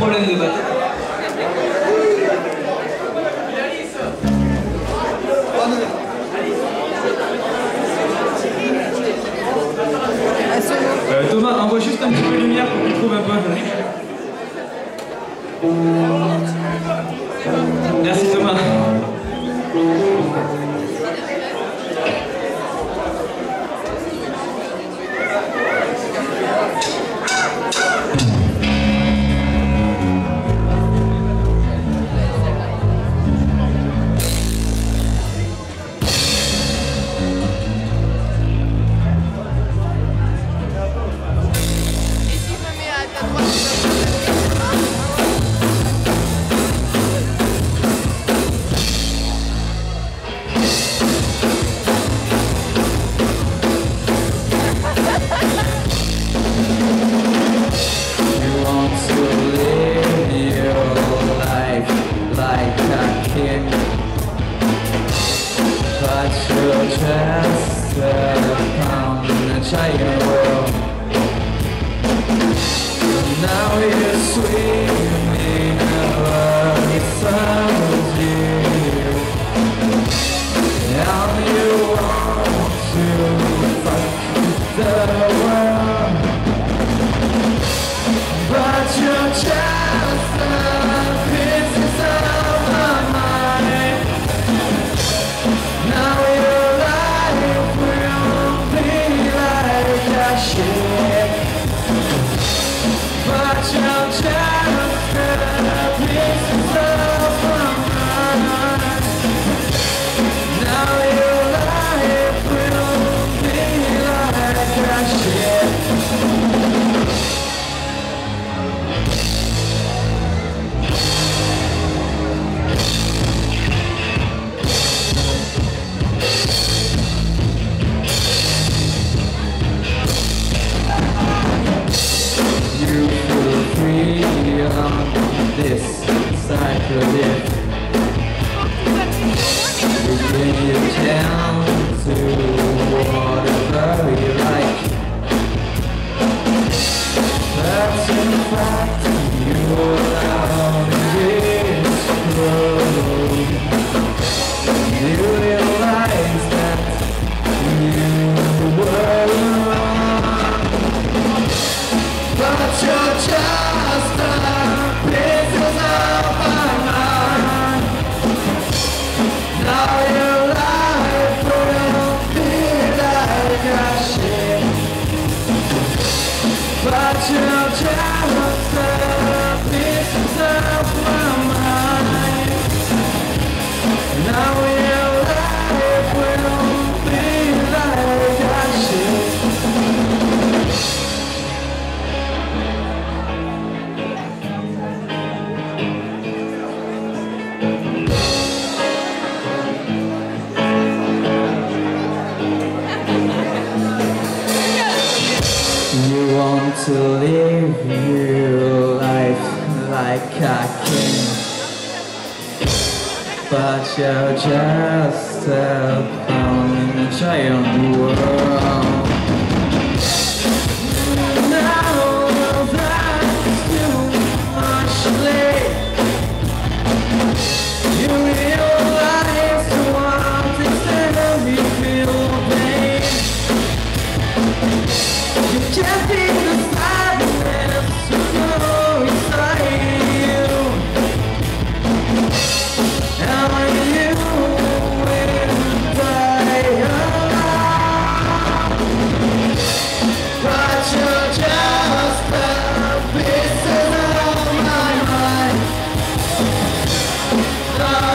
problème de euh, Thomas, envoie juste un petit peu de lumière pour qu'il trouve un peu. Merci Thomas. China world. Now you're sweet. Now you want to fight the but you just to live your life like a king, But you're just a pawn in a giant world. Now too much You realize feel You can't be Santa